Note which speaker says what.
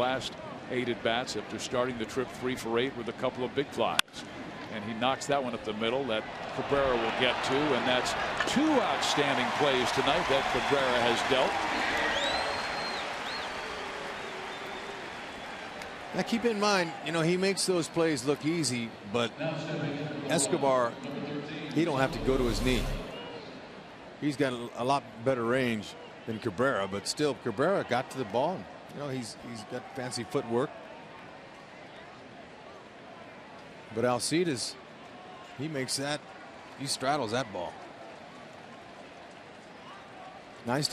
Speaker 1: last eight at bats after starting the trip three for eight with a couple of big flies. And he knocks that one up the middle that Cabrera will get to. And that's two outstanding plays tonight that Cabrera has dealt.
Speaker 2: Now keep in mind, you know, he makes those plays look easy, but Escobar, he don't have to go to his knee. He's got a lot better range than Cabrera, but still Cabrera got to the ball. You know, he's he's got fancy footwork. But Alcides, he makes that, he straddles that ball. Nice.